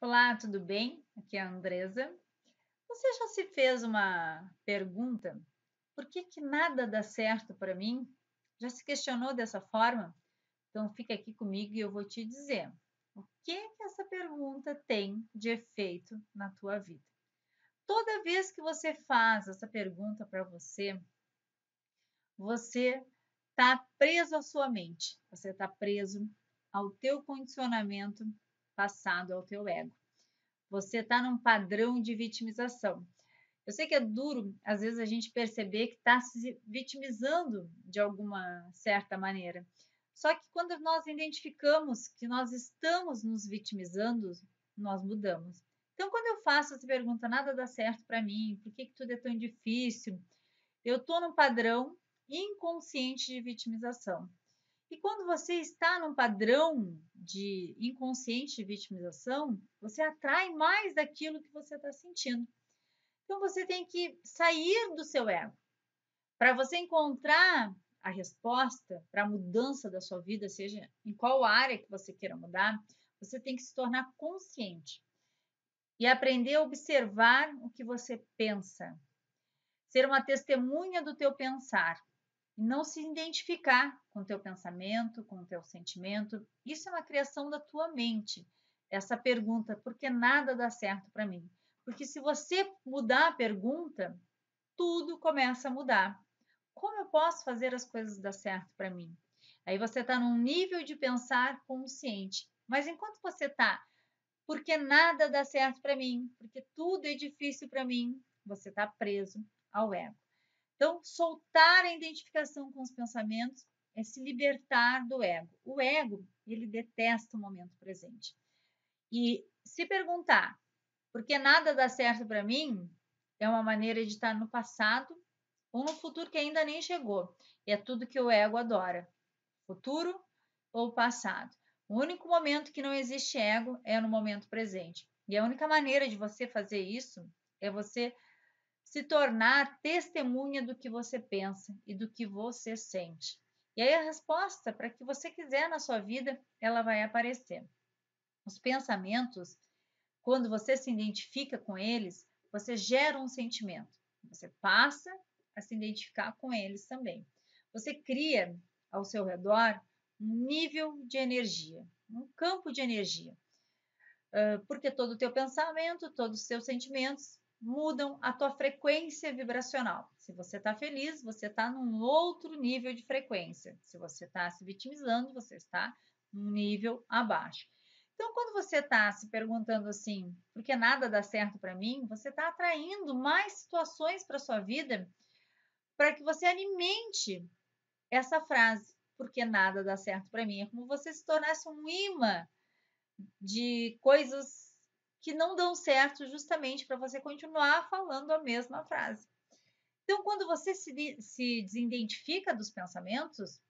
Olá, tudo bem? Aqui é a Andresa. Você já se fez uma pergunta? Por que, que nada dá certo para mim? Já se questionou dessa forma? Então fica aqui comigo e eu vou te dizer o que, que essa pergunta tem de efeito na tua vida. Toda vez que você faz essa pergunta para você, você está preso à sua mente, você está preso ao teu condicionamento passado ao teu ego. Você está num padrão de vitimização. Eu sei que é duro, às vezes, a gente perceber que está se vitimizando de alguma certa maneira. Só que quando nós identificamos que nós estamos nos vitimizando, nós mudamos. Então, quando eu faço essa pergunta, nada dá certo para mim, por que, que tudo é tão difícil? Eu estou num padrão inconsciente de vitimização. E quando você está num padrão de inconsciente vitimização, você atrai mais daquilo que você está sentindo. Então você tem que sair do seu ego. Para você encontrar a resposta para a mudança da sua vida, seja em qual área que você queira mudar, você tem que se tornar consciente e aprender a observar o que você pensa. Ser uma testemunha do teu pensar e não se identificar com o teu pensamento, com o teu sentimento. Isso é uma criação da tua mente. Essa pergunta, por que nada dá certo para mim? Porque se você mudar a pergunta, tudo começa a mudar. Como eu posso fazer as coisas dar certo para mim? Aí você está num nível de pensar consciente. Mas enquanto você está, porque nada dá certo para mim, porque tudo é difícil para mim, você está preso ao ego. Então, soltar a identificação com os pensamentos é se libertar do ego. O ego, ele detesta o momento presente. E se perguntar, por que nada dá certo para mim? É uma maneira de estar no passado ou no futuro que ainda nem chegou. E é tudo que o ego adora: futuro ou passado. O único momento que não existe ego é no momento presente. E a única maneira de você fazer isso é você se tornar testemunha do que você pensa e do que você sente. E aí a resposta para que você quiser na sua vida, ela vai aparecer. Os pensamentos, quando você se identifica com eles, você gera um sentimento. Você passa a se identificar com eles também. Você cria ao seu redor um nível de energia, um campo de energia. Porque todo o teu pensamento, todos os seus sentimentos mudam a tua frequência vibracional. Se você está feliz, você está num outro nível de frequência. Se você está se vitimizando, você está num nível abaixo. Então, quando você está se perguntando assim, por que nada dá certo para mim, você está atraindo mais situações para sua vida para que você alimente essa frase, porque nada dá certo para mim. É como você se tornasse um imã de coisas que não dão certo justamente para você continuar falando a mesma frase. Então, quando você se, se desidentifica dos pensamentos,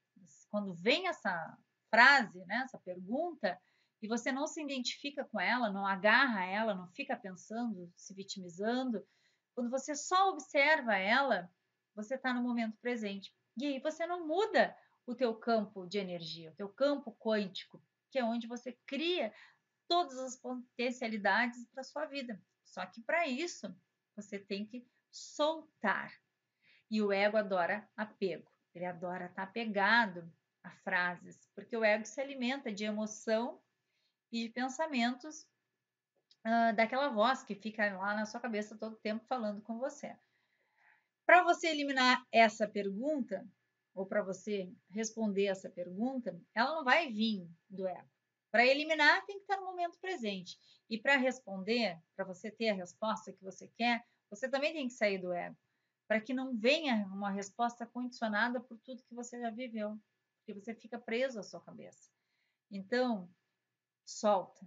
quando vem essa frase, né, essa pergunta, e você não se identifica com ela, não agarra ela, não fica pensando, se vitimizando, quando você só observa ela, você está no momento presente. E aí você não muda o teu campo de energia, o teu campo quântico, que é onde você cria todas as potencialidades para sua vida. Só que para isso você tem que soltar. E o ego adora apego. Ele adora estar apegado a frases, porque o ego se alimenta de emoção e de pensamentos uh, daquela voz que fica lá na sua cabeça todo o tempo falando com você. Para você eliminar essa pergunta, ou para você responder essa pergunta, ela não vai vir do ego. Para eliminar, tem que estar no momento presente. E para responder, para você ter a resposta que você quer, você também tem que sair do ego. Para que não venha uma resposta condicionada por tudo que você já viveu. Porque você fica preso à sua cabeça. Então, solta.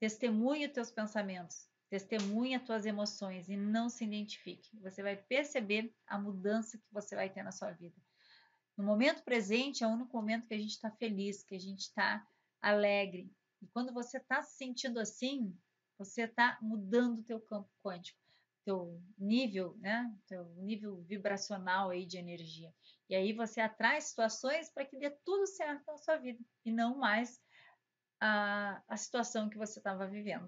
Testemunhe os teus pensamentos. Testemunhe as tuas emoções e não se identifique. Você vai perceber a mudança que você vai ter na sua vida. No momento presente é o único momento que a gente está feliz, que a gente está alegre. E quando você está se sentindo assim, você está mudando o teu campo quântico, teu nível, né? Teu nível vibracional aí de energia. E aí você atrai situações para que dê tudo certo na sua vida e não mais a, a situação que você estava vivendo.